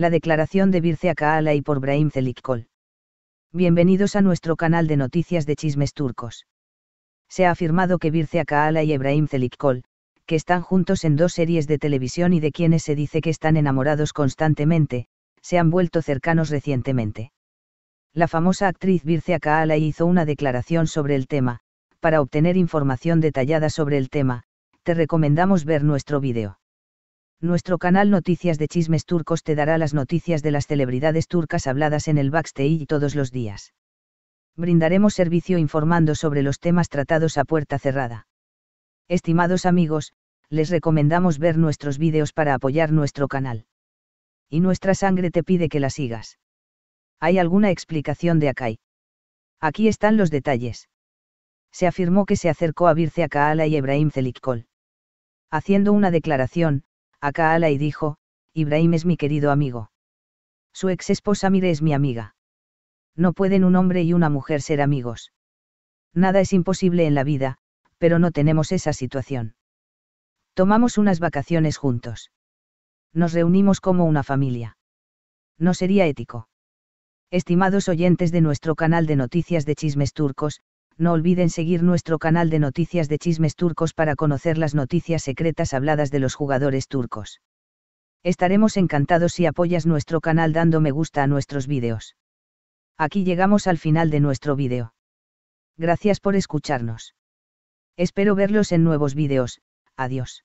La declaración de Birce y por Brahim Zelikkol. Bienvenidos a nuestro canal de noticias de chismes turcos. Se ha afirmado que Birce Akaala y Ebrahim Zelikkol, que están juntos en dos series de televisión y de quienes se dice que están enamorados constantemente, se han vuelto cercanos recientemente. La famosa actriz Birce Akaala hizo una declaración sobre el tema, para obtener información detallada sobre el tema, te recomendamos ver nuestro vídeo. Nuestro canal Noticias de Chismes Turcos te dará las noticias de las celebridades turcas habladas en el backstage todos los días. Brindaremos servicio informando sobre los temas tratados a puerta cerrada. Estimados amigos, les recomendamos ver nuestros vídeos para apoyar nuestro canal. Y nuestra sangre te pide que la sigas. ¿Hay alguna explicación de Akai? Aquí están los detalles. Se afirmó que se acercó a Birce Akaala y Ebrahim Zelikkol. Haciendo una declaración, Akaala y dijo, Ibrahim es mi querido amigo. Su ex esposa Mire es mi amiga. No pueden un hombre y una mujer ser amigos. Nada es imposible en la vida, pero no tenemos esa situación. Tomamos unas vacaciones juntos. Nos reunimos como una familia. No sería ético. Estimados oyentes de nuestro canal de noticias de chismes turcos, no olviden seguir nuestro canal de noticias de chismes turcos para conocer las noticias secretas habladas de los jugadores turcos. Estaremos encantados si apoyas nuestro canal dando me gusta a nuestros vídeos. Aquí llegamos al final de nuestro vídeo. Gracias por escucharnos. Espero verlos en nuevos vídeos, Adiós.